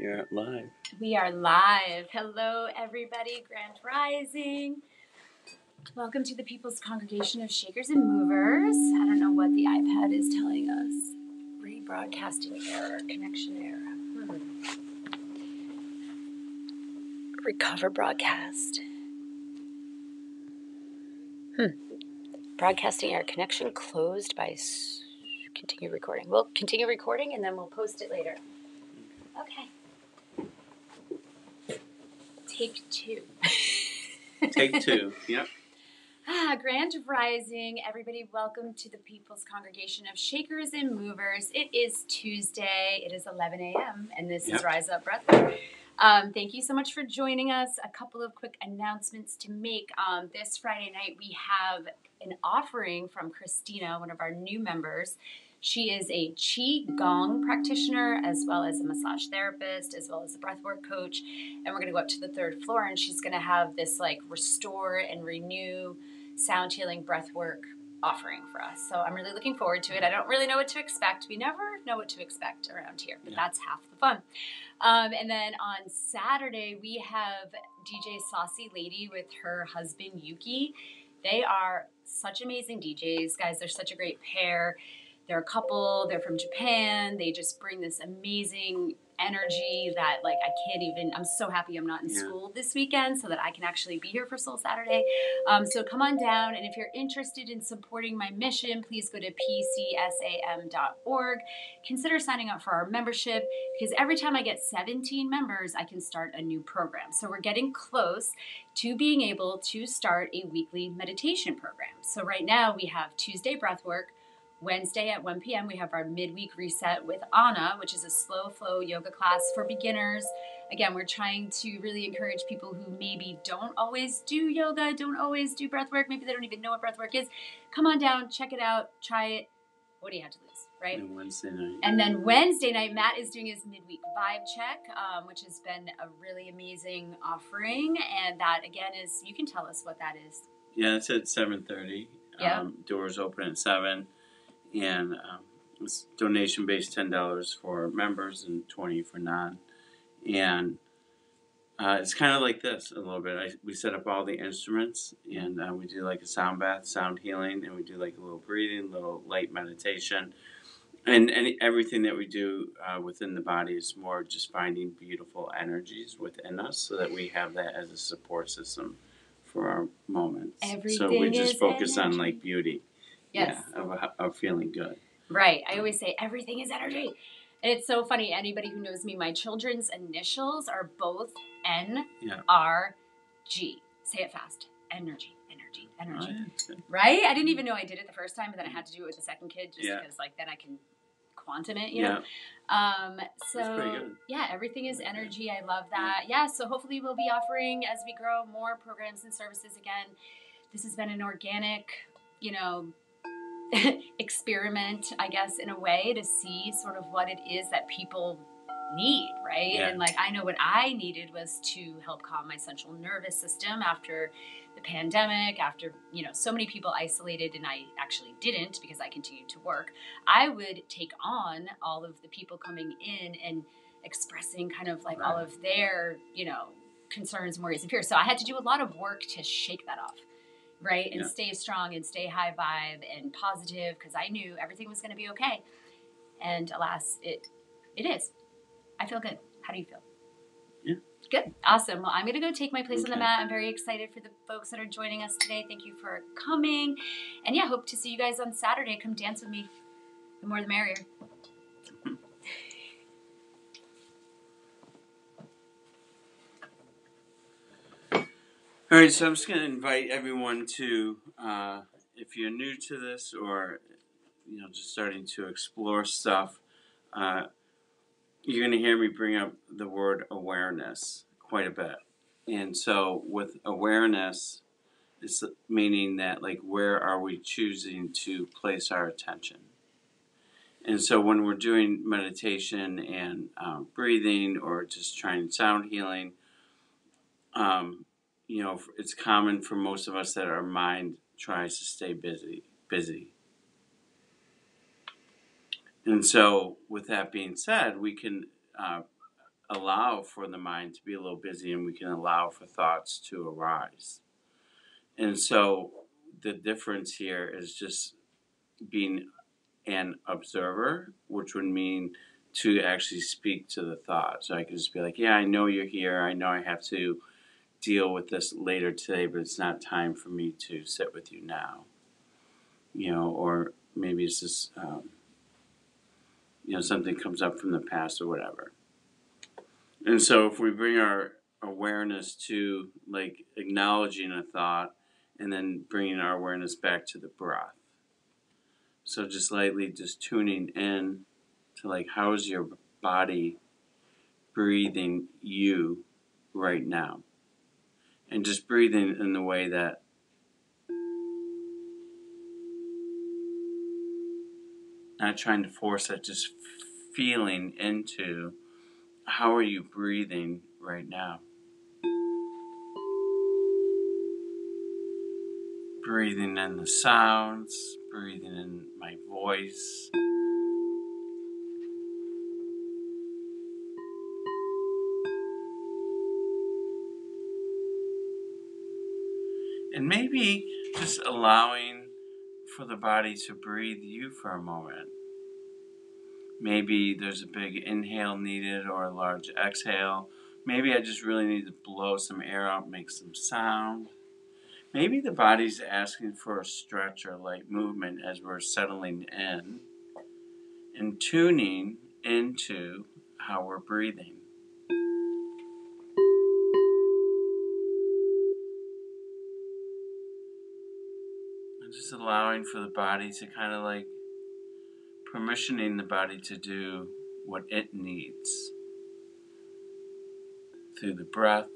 You're live. We are live. Hello, everybody. Grand Rising. Welcome to the People's Congregation of Shakers and Movers. I don't know what the iPad is telling us. Rebroadcasting error, connection error. Hmm. Recover broadcast. Hmm. Broadcasting error, connection closed by. Continue recording. We'll continue recording and then we'll post it later. Okay. Take two. Take two. Yep. Ah, Grand Rising, everybody. Welcome to the People's Congregation of Shakers and Movers. It is Tuesday. It is 11 a.m. and this Yep. is Rise Up Breath. Um, thank you so much for joining us. A couple of quick announcements to make. Um, this Friday night, we have an offering from Christina, one of our new members. She is a Qi Gong practitioner, as well as a massage therapist, as well as a breathwork coach. And we're going to go up to the third floor, and she's going to have this like restore and renew sound healing breathwork offering for us. So I'm really looking forward to it. I don't really know what to expect. We never know what to expect around here, but Yeah. that's half the fun. Um, and then on Saturday, we have DJ Saucy Lady with her husband Yuki. They are such amazing DJs, guys. They're such a great pair. They're a couple, they're from Japan. They just bring this amazing energy that like I can't even I'm so happy I'm not in Yeah. school this weekend so that I can actually be here for Soul Saturday. Um, so come on down and if you're interested in supporting my mission, please go to pcsm.org. Consider signing up for our membership because every time I get 17 members, I can start a new program. So we're getting close to being able to start a weekly meditation program. So right now we have Tuesday breathwork, Wednesday at 1 p.m., we have our midweek reset with Anna, which is a slow flow yoga class for beginners. Again, we're trying to really encourage people who maybe don't always do yoga, don't always do breath work, maybe they don't even know what breath work is. Come on down, check it out, try it. What do you have to lose, right? And Wednesday night. And then Wednesday night, Matt is doing his midweek vibe check, um, which has been a really amazing offering. And that, again, is you can tell us what that is. Yeah, it's at seven thirty. Yeah. Um, doors open at seven, and um, it's donation based ten dollars for members and twenty for non. And uh, it's kind of like this a little bit. I, we set up all the instruments, and uh, we do like a sound bath, sound healing, and we do like a little breathing, little light meditation. And any, everything that we do uh, within the body is more just finding beautiful energies within us so that we have that as a support system for our moments. so we just focus on like beauty. Yes. Yeah, of, of feeling good. Right. I always say everything is energy. And it's so funny. Anybody who knows me, my children's initials are both N R G. Yeah. Say it fast. Energy, energy, Oh, energy. yeah. Right? I didn't even know I did it the first time, but then I had to do it with the second kid just Yeah. because, like, then I can quantum it, you yeah. know? Um, so yeah, everything is energy. I love that. Yeah, so hopefully we'll be offering as we grow more programs and services again. This has been an organic, you know, experiment, I guess, in a way to see sort of what it is that people need, right? Yeah. And like I know what I needed was to help calm my central nervous system after the pandemic, after, you know, so many people isolated and I actually didn't because I continued to work. I would take on all of the people coming in and expressing kind of like all of their, you know, concerns, worries, and fears. So I had to do a lot of work to shake that off, right? And Yeah. stay strong and stay high vibe and positive because I knew everything was going to be okay. And alas, it it is. I feel good. How do you feel? Yeah. Good. Awesome. Well, I'm going to go take my place on the mat. I'm very excited for the folks that are joining us today. Thank you for coming. And yeah, hope to see you guys on Saturday. Come dance with me. The more the merrier. All right, so I'm just going to invite everyone to, uh, if you're new to this or you know just starting to explore stuff, uh, you're going to hear me bring up the word awareness quite a bit. And so, with awareness, it's meaning that like where are we choosing to place our attention? And so, when we're doing meditation and um, breathing or just trying sound healing, um, you know, it's common for most of us that our mind tries to stay busy, busy. And so, with that being said, we can uh, allow for the mind to be a little busy and we can allow for thoughts to arise. And so the difference here is just being an observer, which would mean to actually speak to the thought. So I could just be like, yeah, I know you're here. I know I have to deal with this later today, but it's not time for me to sit with you now. You know, or maybe it's just, um, you know, something comes up from the past or whatever. And so if we bring our awareness to like acknowledging a thought and then bringing our awareness back to the breath. So just lightly just tuning in to like how is your body breathing you right now? And just breathing in the way that not trying to force it, just feeling into how are you breathing right now? Breathing in the sounds, breathing in my voice. And maybe just allowing for the body to breathe you for a moment. Maybe there's a big inhale needed or a large exhale. Maybe I just really need to blow some air out, make some sound. Maybe the body's asking for a stretch or light movement as we're settling in and tuning into how we're breathing. Just allowing for the body to kind of like permissioning the body to do what it needs through the breath,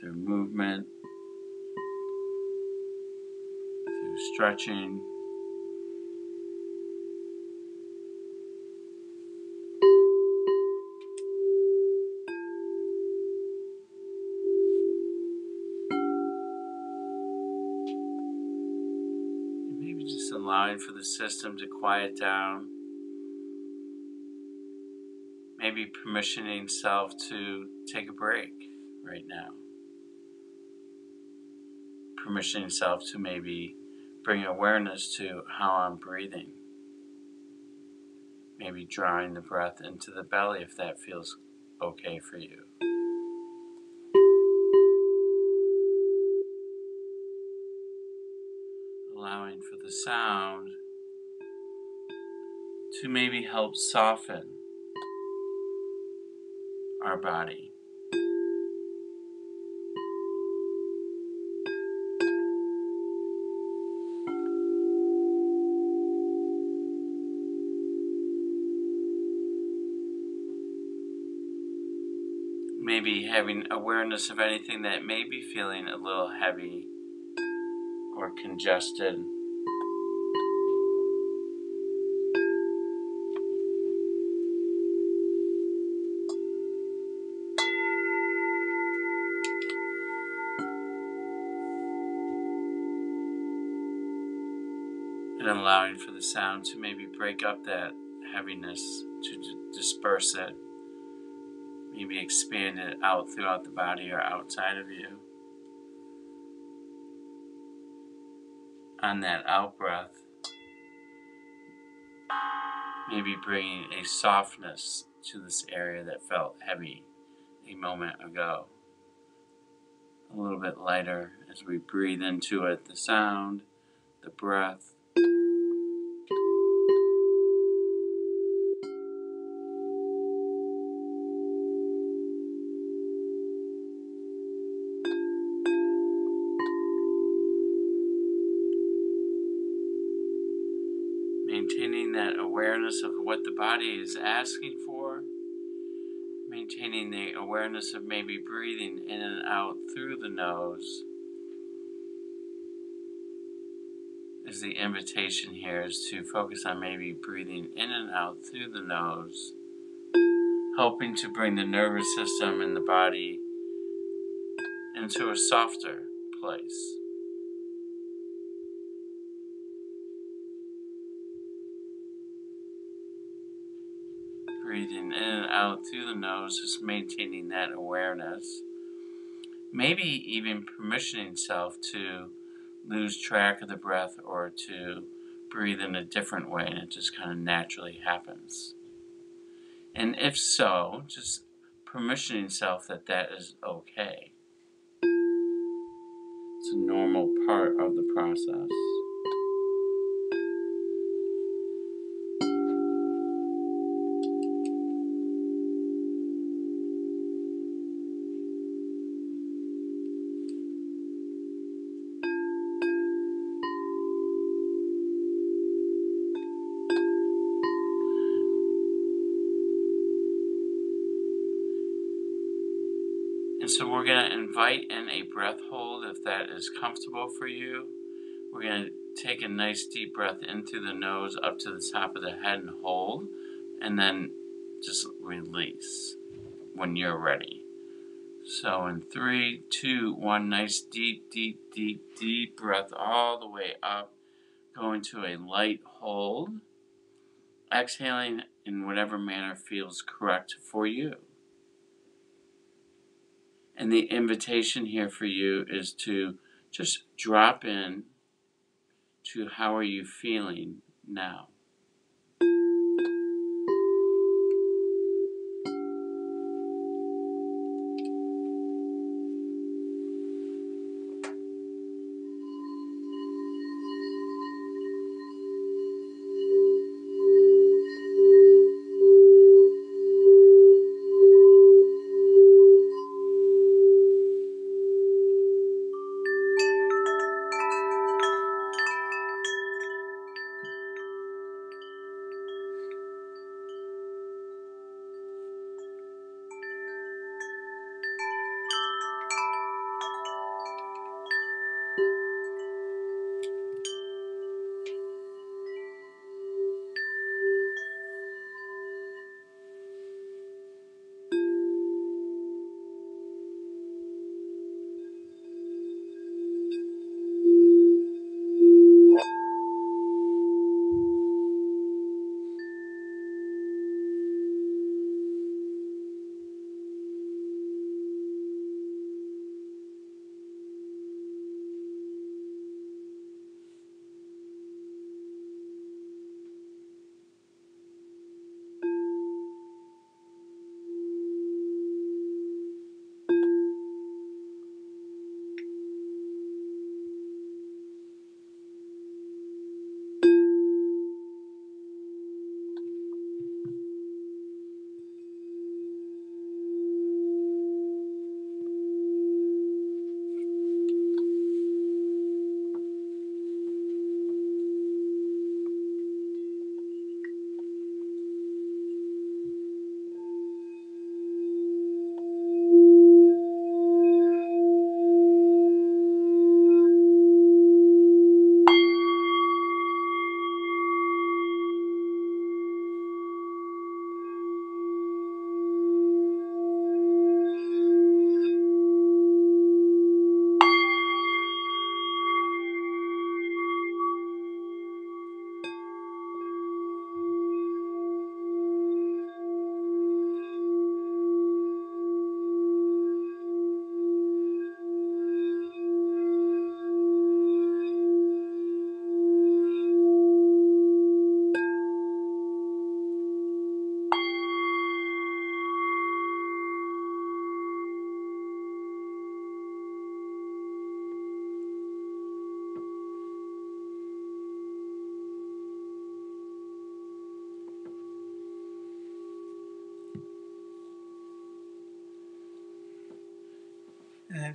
through movement, through stretching. Allowing for the system to quiet down. Maybe permissioning self to take a break right now. Permissioning self to maybe bring awareness to how I'm breathing. Maybe drawing the breath into the belly if that feels okay for you. Allowing for the sound to maybe help soften our body. Maybe having awareness of anything that may be feeling a little heavy or congested. and allowing for the sound to maybe break up that heaviness, to d- disperse it, maybe expand it out throughout the body or outside of you. On that out breath, maybe bringing a softness to this area that felt heavy a moment ago. A little bit lighter as we breathe into it the sound, the breath. Body is asking for, maintaining the awareness of maybe breathing in and out through the nose. Is the invitation here is to focus on maybe breathing in and out through the nose, helping to bring the nervous system and the body into a softer place. breathing in and out through the nose, just maintaining that awareness. Maybe even permissioning self to lose track of the breath or to breathe in a different way, and it just kind of naturally happens. And if so, just permissioning self that that is okay. It's a normal part of the process. And so we're going to invite in a breath hold if that is comfortable for you. We're going to take a nice deep breath in through the nose up to the top of the head and hold, and then just release when you're ready. So in three, two, one, nice deep, deep, deep, deep breath all the way up, going to a light hold, exhaling in whatever manner feels correct for you. And the invitation here for you is to just drop in to how are you feeling now.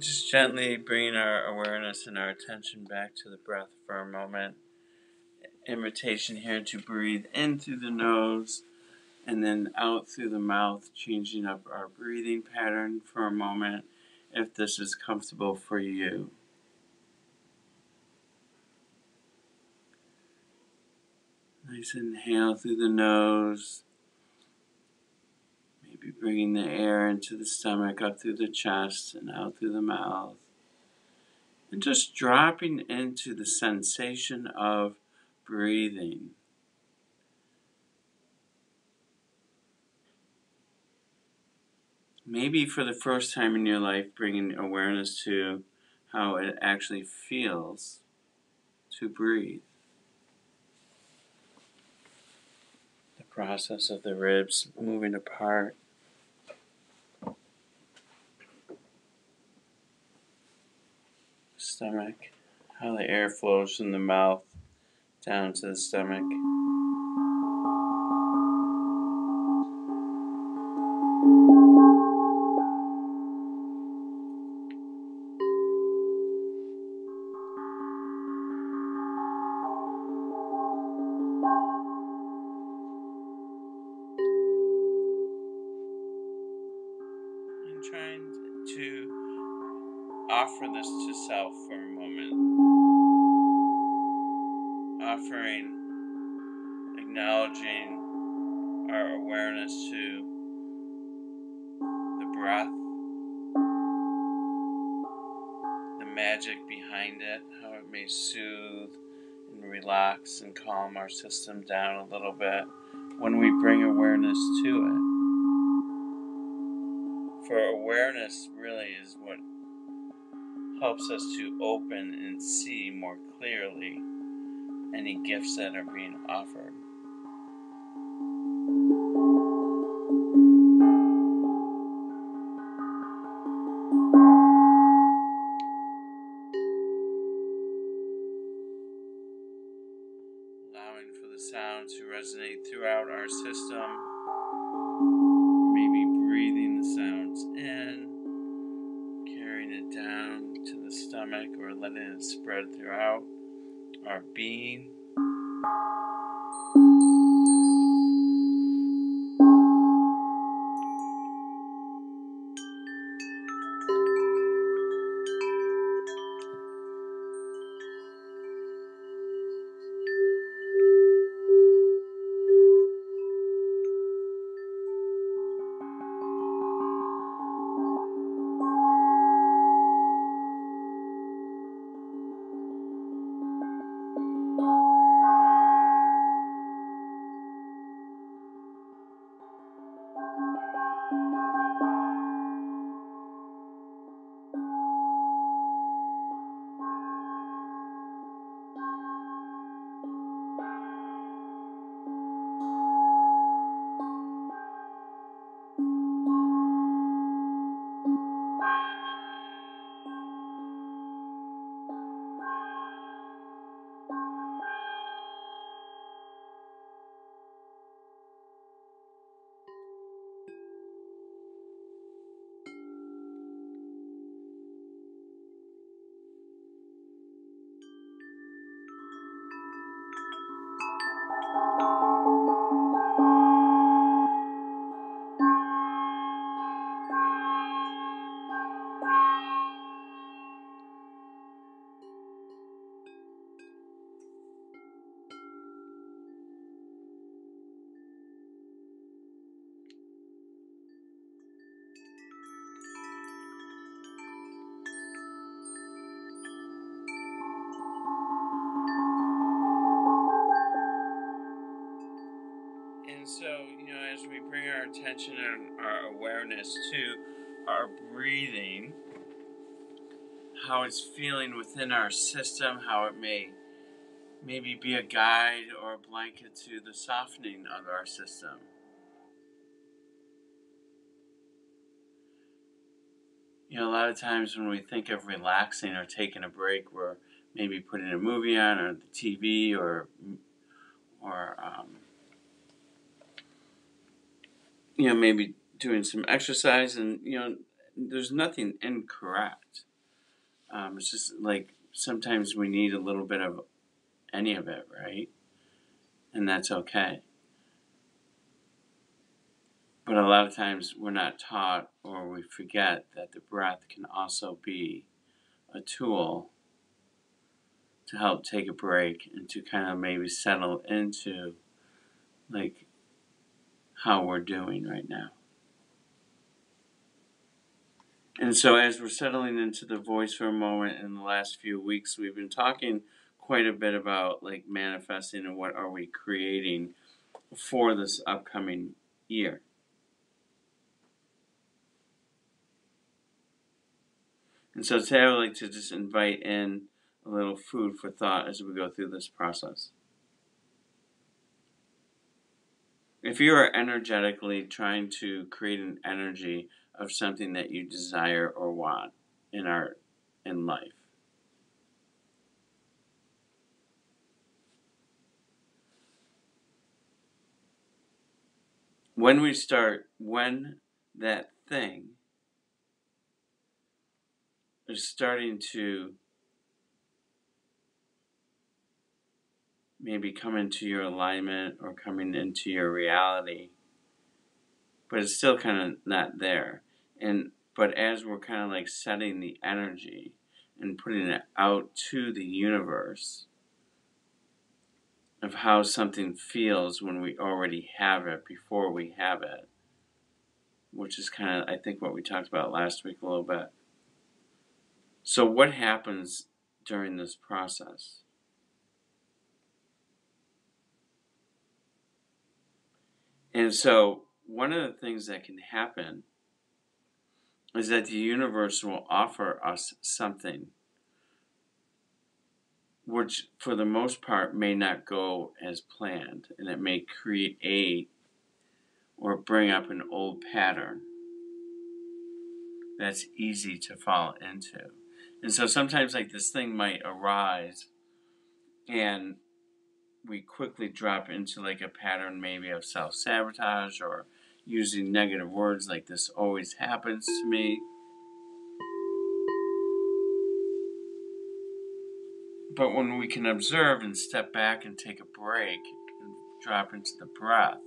Just gently bringing our awareness and our attention back to the breath for a moment. Invitation here to breathe in through the nose and then out through the mouth, changing up our breathing pattern for a moment if this is comfortable for you. Nice inhale through the nose bringing the air into the stomach, up through the chest, and out through the mouth. And just dropping into the sensation of breathing. maybe for the first time in your life, bringing awareness to how it actually feels to breathe. The process of the ribs moving apart. Stomach, how the air flows from the mouth down to the stomach. This to self for a moment. Offering, acknowledging our awareness to the breath, the magic behind it, how it may soothe and relax and calm our system down a little bit when we bring awareness to it for awareness really is what helps us to open and see more clearly any gifts that are being offered. Attention and our awareness to our breathing, how it's feeling within our system, how it may maybe be a guide or a blanket to the softening of our system. You know, a lot of times when we think of relaxing or taking a break, we're maybe putting a movie on or the TV or or um, you know, maybe doing some exercise, and you know, there's nothing incorrect. Um, it's just like sometimes we need a little bit of any of it, right? And that's okay. But a lot of times we're not taught or we forget that the breath can also be a tool to help take a break and to kind of maybe settle into like how we're doing right now. And so, as we're settling into the voice for a moment in the last few weeks, we've been talking quite a bit about like manifesting and what are we creating for this upcoming year. And so today I would like to just invite in a little food for thought as we go through this process. If you are energetically trying to create an energy of something that you desire or want in our in life, when we start, when that thing is starting to maybe come into your alignment or coming into your reality, but it's still kind of not there. And but as we're kind of like setting the energy and putting it out to the universe of how something feels when we already have it before we have it, which is kind of I think what we talked about last week a little bit. So what happens during this process? And so, one of the things that can happen is that the universe will offer us something which, for the most part, may not go as planned, and it may create or bring up an old pattern that's easy to fall into. And so sometimes, like, this thing might arise and we quickly drop into like a pattern maybe of self sabotage or using negative words like this always happens to me. But when we can observe and step back and take a break and drop into the breath,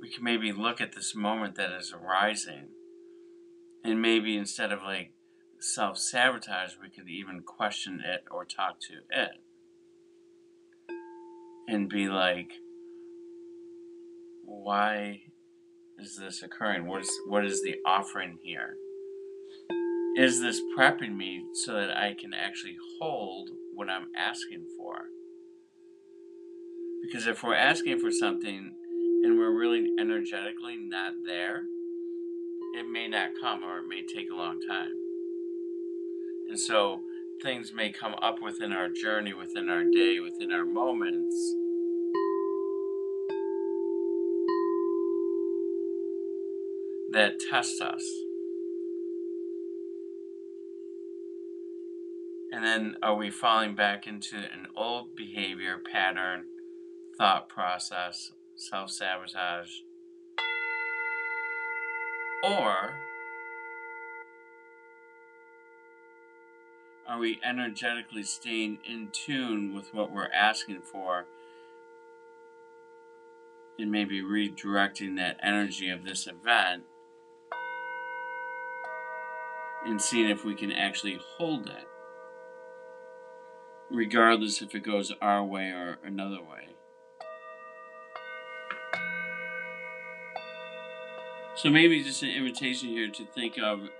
we can maybe look at this moment that is arising. And maybe instead of like self sabotage, we could even question it or talk to it and be like, why is this occurring? What is what is the offering here? Is this prepping me so that I can actually hold what I'm asking for? Because if we're asking for something and we're really energetically not there, it may not come or it may take a long time. And so things may come up within our journey, within our day, within our moments. That test us. And then are we falling back into an old behavior pattern, thought process, self sabotage? Or Are we energetically staying in tune with what we're asking for and maybe redirecting that energy of this event and seeing if we can actually hold it, regardless if it goes our way or another way? So maybe just an invitation here to think of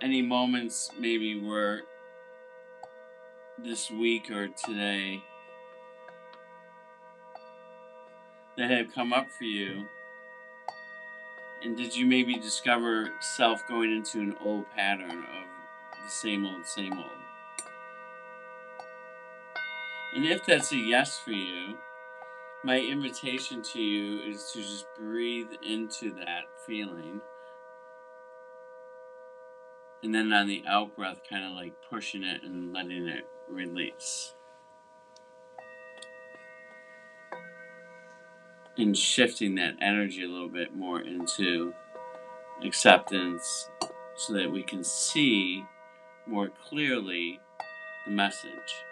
any moments maybe where this week or today that have come up for you? And did you maybe discover self going into an old pattern of the same old, same old? And if that's a yes for you, my invitation to you is to just breathe into that feeling. And then on the out breath, kind of like pushing it and letting it release. And shifting that energy a little bit more into acceptance so that we can see more clearly the message.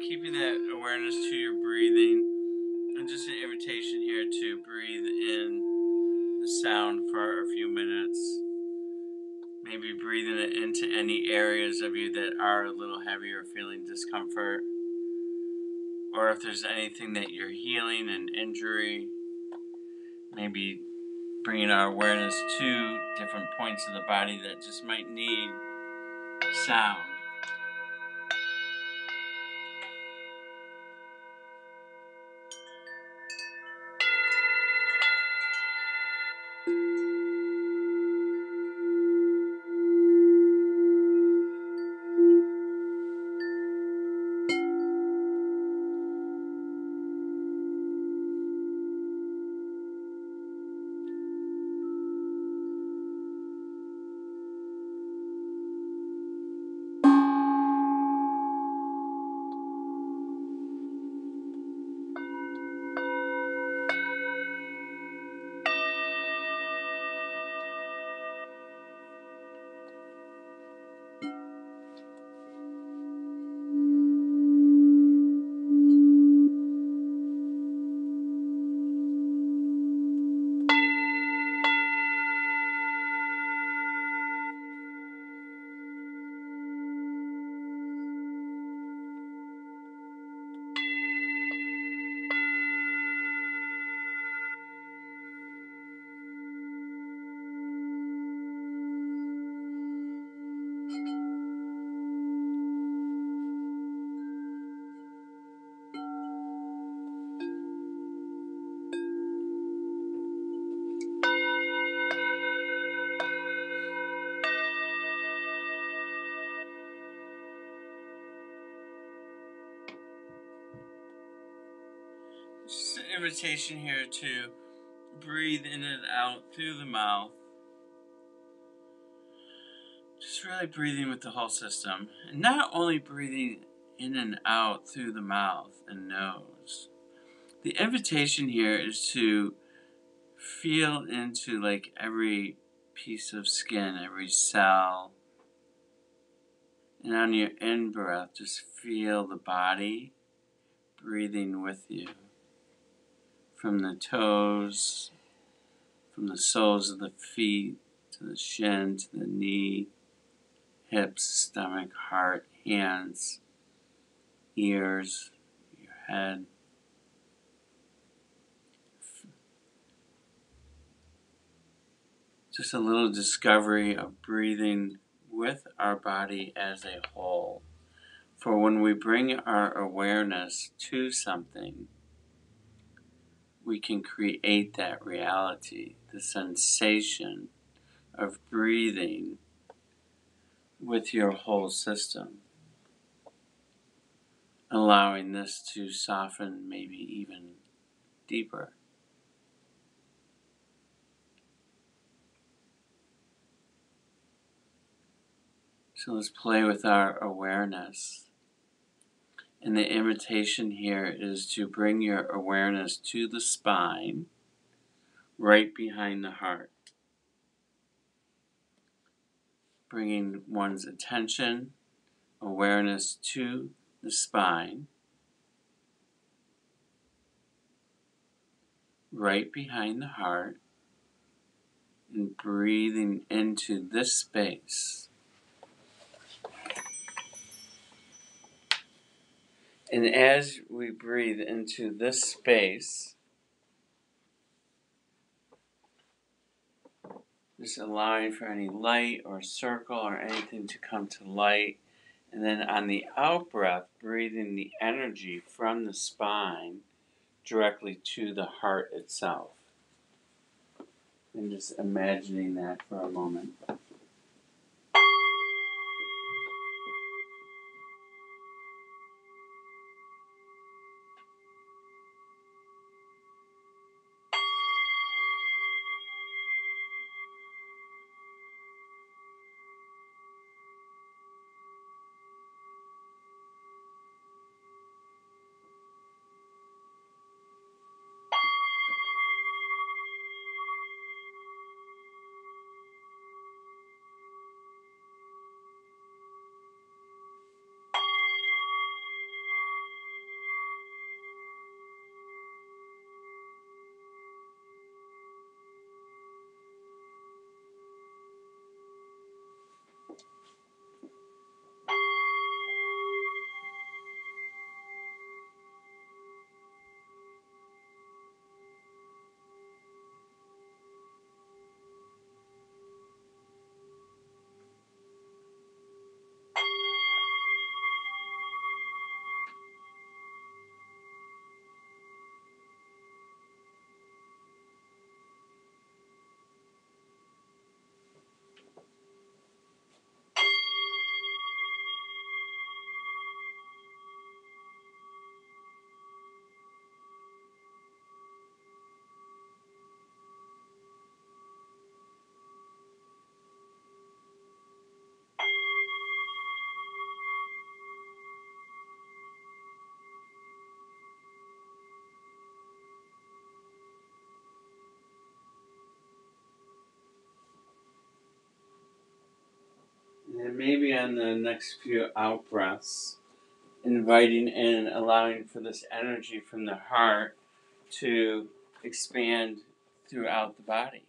Keeping that awareness to your breathing, and just an invitation here to breathe in the sound for a few minutes. Maybe breathing it into any areas of you that are a little heavy or feeling discomfort. Or if there's anything that you're healing, an injury, maybe bringing our awareness to different points of the body that just might need sound. Invitation here to breathe in and out through the mouth. Just really breathing with the whole system. And not only breathing in and out through the mouth and nose. The invitation here is to feel into like every piece of skin, every cell. And on your in breath, just feel the body breathing with you from the toes, from the soles of the feet to the shin to the knee, hips, stomach, heart, hands, ears, your head. Just a little discovery of breathing with our body as a whole. For when we bring our awareness to something, we can create that reality, the sensation of breathing with your whole system, allowing this to soften maybe even deeper. So let's play with our awareness. And the invitation here is to bring your awareness to the spine, right behind the heart. Bringing one's attention, awareness to the spine, right behind the heart, and breathing into this space. And as we breathe into this space, just allowing for any light or circle or anything to come to light. And then on the out breath, breathing the energy from the spine directly to the heart itself. And just imagining that for a moment. Maybe on the next few out breaths, inviting in, allowing for this energy from the heart to expand throughout the body,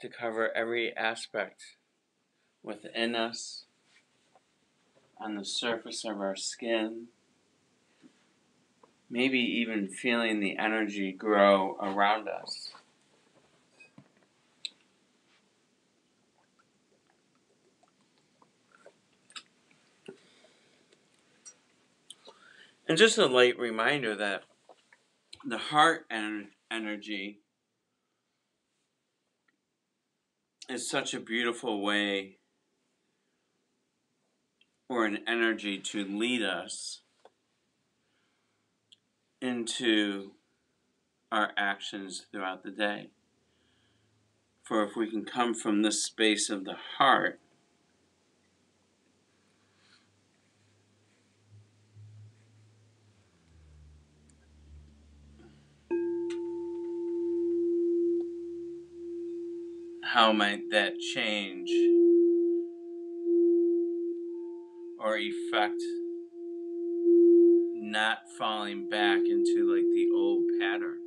to cover every aspect within us, on the surface of our skin, maybe even feeling the energy grow around us. And just a light reminder that the heart en- energy is such a beautiful way or an energy to lead us into our actions throughout the day. For if we can come from this space of the heart, how might that change or affect not falling back into like the old pattern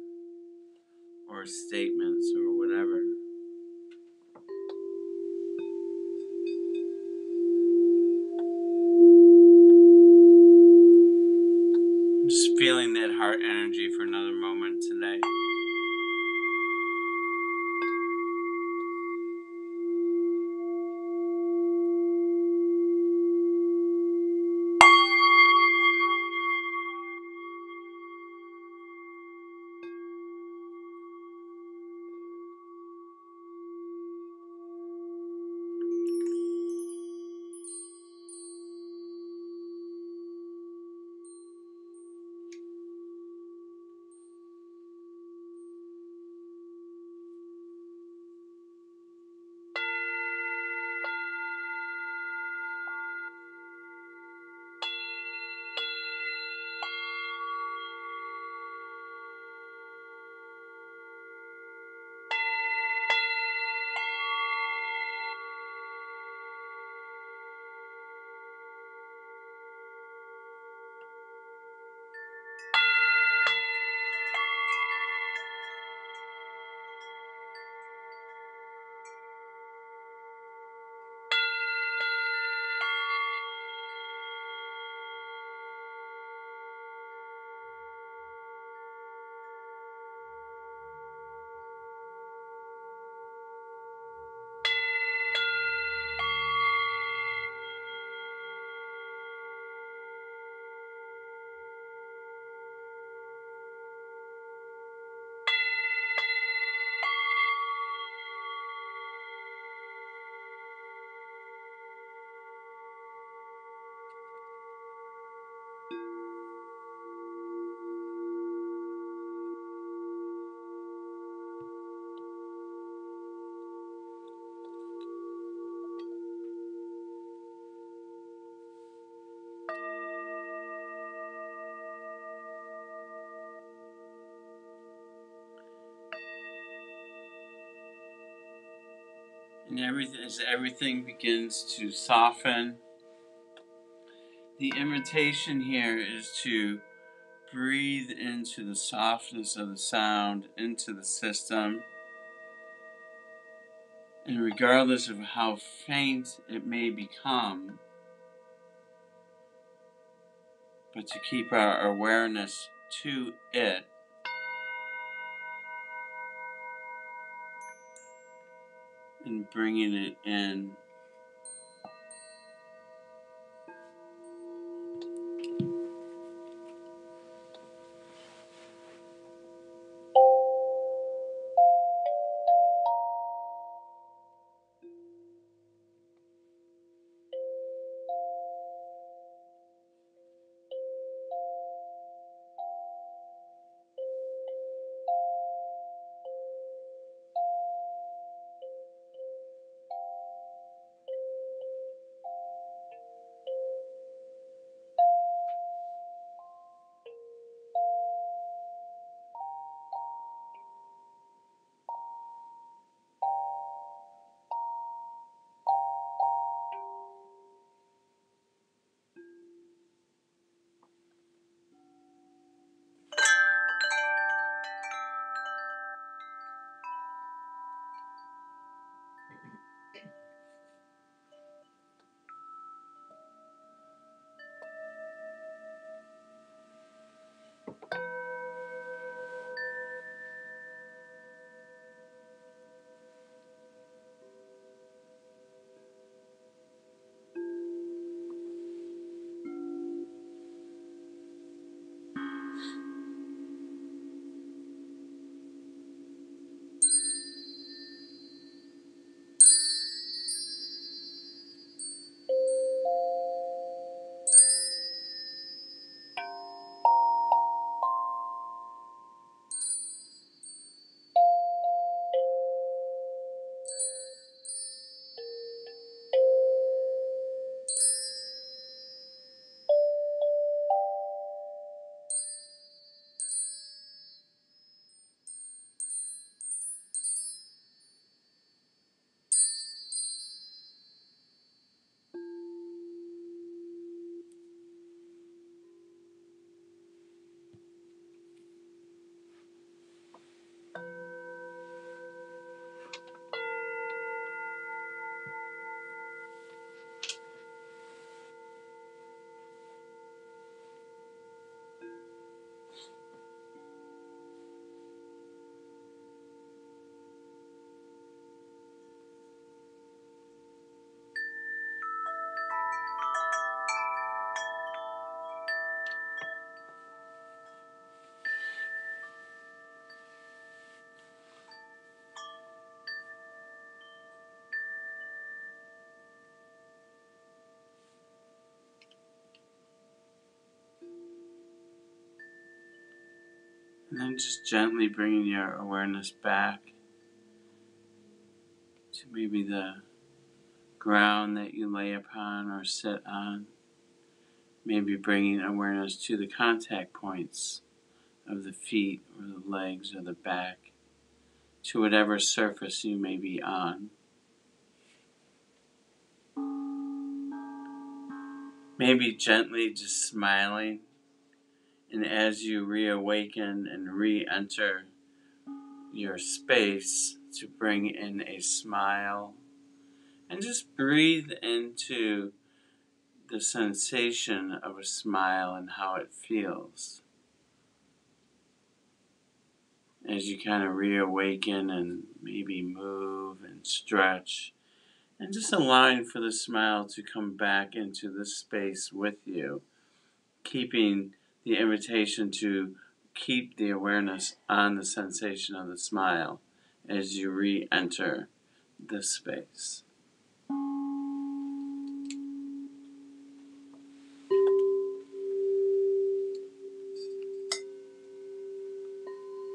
or statements or whatever. Just feeling that heart energy for another moment today. And everything, as everything begins to soften, the invitation here is to breathe into the softness of the sound into the system. And regardless of how faint it may become, but to keep our awareness to it and bringing it in. And then just gently bringing your awareness back to maybe the ground that you lay upon or sit on. Maybe bringing awareness to the contact points of the feet or the legs or the back, to whatever surface you may be on. Maybe gently just smiling, and as you reawaken and re enter your space, to bring in a smile and just breathe into the sensation of a smile and how it feels. As you kind of reawaken and maybe move and stretch, and just allowing for the smile to come back into the space with you, keeping the invitation to keep the awareness on the sensation of the smile as you re enter this space.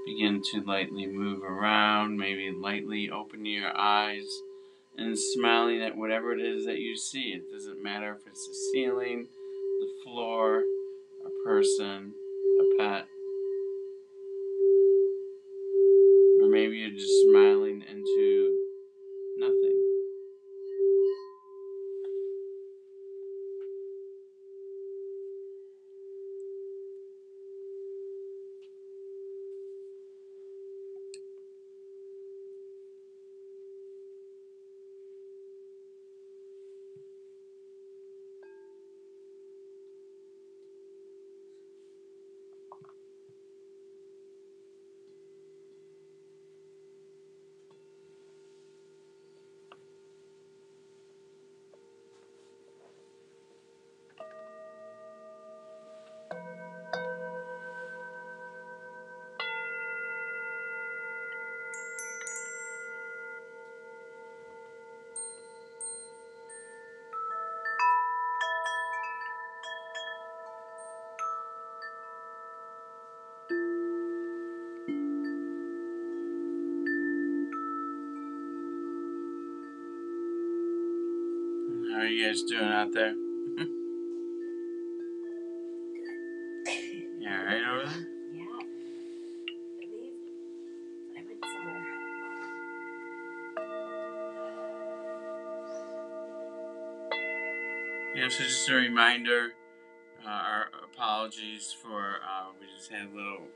Begin to lightly move around, maybe lightly open your eyes and smiling at whatever it is that you see. It doesn't matter if it's the ceiling, the floor, person, a pet. How are you guys doing out there? yeah, right over there? Yeah. I believe I went somewhere. Yeah, so just a reminder uh, our apologies for, uh, we just had a little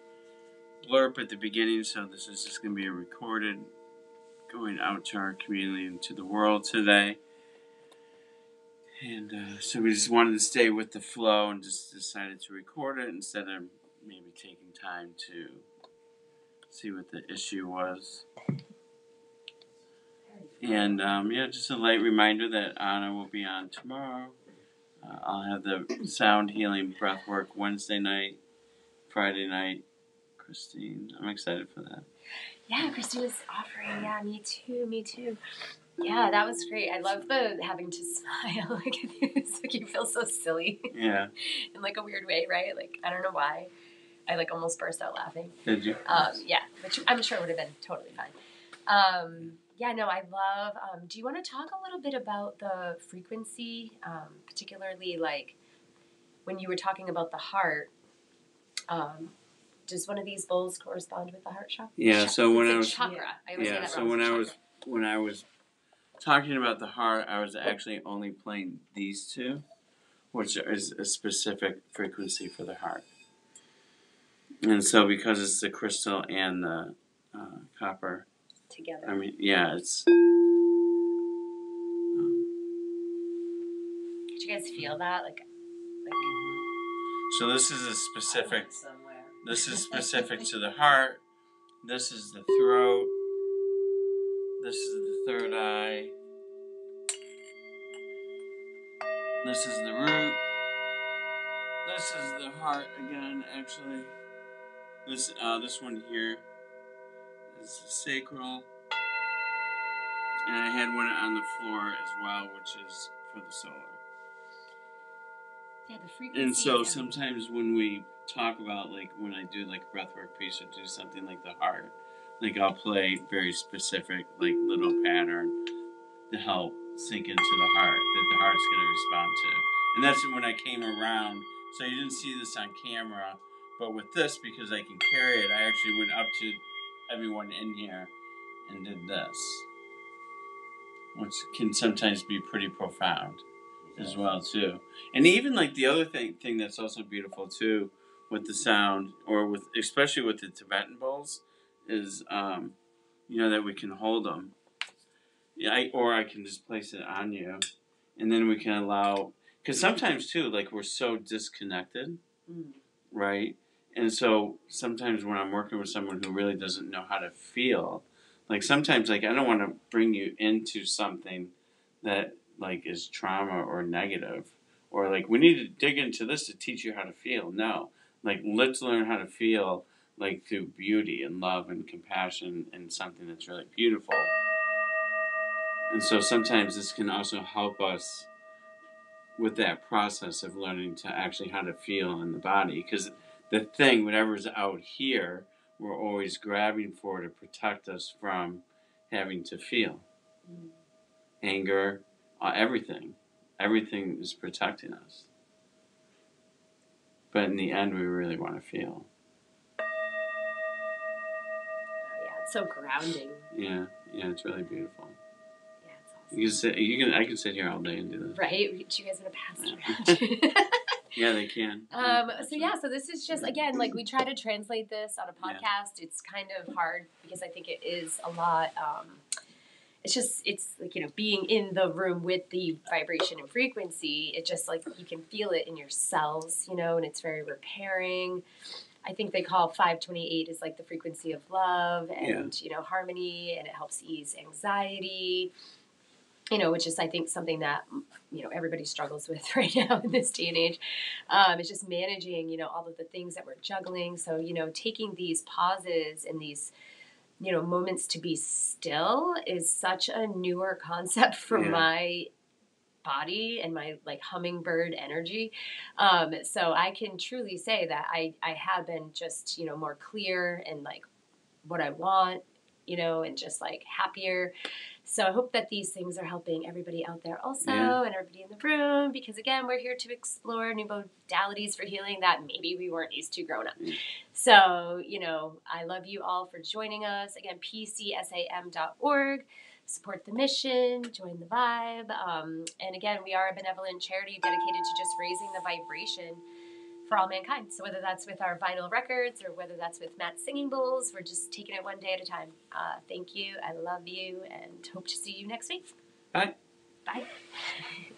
blurb at the beginning, so this is just going to be a recorded going out to our community and to the world today. And uh, so we just wanted to stay with the flow and just decided to record it instead of maybe taking time to see what the issue was. And um, yeah, just a light reminder that Anna will be on tomorrow. Uh, I'll have the sound healing breath work Wednesday night, Friday night. Christine, I'm excited for that. Yeah, Christina's offering. Yeah, me too. Me too. Yeah, that was great. I love the having to smile. Like it's like you feel so silly Yeah, in like a weird way, right? Like I don't know why. I like almost burst out laughing. did you? Um, yeah, which I'm sure would have been totally fine. Um, yeah, no, I love. Um, do you want to talk a little bit about the frequency, um, particularly like when you were talking about the heart? Um, does one of these bowls correspond with the heart chakra? Yeah, so when I was chakra. I yeah, so when I was when I was talking about the heart, I was actually only playing these two, which is a specific frequency for the heart. And so, because it's the crystal and the uh, copper, together. I mean, yeah, it's. Um, Did you guys feel that? Like, like so this is a specific. somewhere. This is specific to the heart. This is the throat. This is the third eye. This is the root. This is the heart again, actually. This uh, this one here is the sacral. And I had one on the floor as well, which is for the solar. yeah, the frequency. And so sometimes when we talk about like when I do like a breathwork piece or do something like the heart. Like I'll play very specific like little pattern to help sink into the heart that the heart's going to respond to. And that's when I came around. So you didn't see this on camera, but with this because I can carry it, I actually went up to everyone in here and did this, which can sometimes be pretty profound as well too. And even like the other thing thing that's also beautiful too with the sound or with especially with the Tibetan bowls is um, you know that we can hold them. Yeah, I, or I can just place it on you, and then we can allow because sometimes too like we're so disconnected, Mm. right? And so sometimes when I'm working with someone who really doesn't know how to feel, like sometimes like I don't want to bring you into something that like is trauma or negative or like we need to dig into this to teach you how to feel. No. Like let's learn how to feel like through beauty and love and compassion and something that's really beautiful. And so sometimes this can also help us with that process of learning to actually how to feel in the body. Because the thing whatever's out here we're always grabbing for to protect us from having to feel. Mm. anger uh, everything. Everything is protecting us. But in the end we really want to feel so grounding. yeah yeah it's really beautiful Yeah, it's awesome. you can sit you can i can sit here all day and do this Right? Do you guys want to pass it around? yeah they can Um, so yeah, so this is just again like we try to translate this on a Yeah. podcast. It's kind of hard because I think it is a lot. Um, it's just it's like you know being in the room with the vibration and frequency. It just like you can feel it in your cells, you know, and it's very repairing. I think they call 528 is like the frequency of love and you know harmony, and it helps ease anxiety. You know, which is I think something that you know everybody struggles with right now in this day and age. Um, it's just managing, you know, all of the things that we're juggling. So you know, taking these pauses and these you know moments to be still is such a newer concept for Yeah. my body and my like hummingbird energy. Um, so i can truly say that i i have been just you know more clear and like what i want you know and just like happier. So i hope that these things are helping everybody out there also Yeah. and everybody in the room because again we're here to explore new modalities for healing that maybe we weren't used to growing up. Yeah. so you know i love you all for joining us. Again pcsm.org support the mission, join the vibe. Um, and again, we are a benevolent charity dedicated to just raising the vibration for all mankind. So whether that's with our vinyl records or whether that's with Matt's singing bowls, we're just taking it one day at a time. Uh, thank you. I love you and hope to see you next week. Bye. Bye.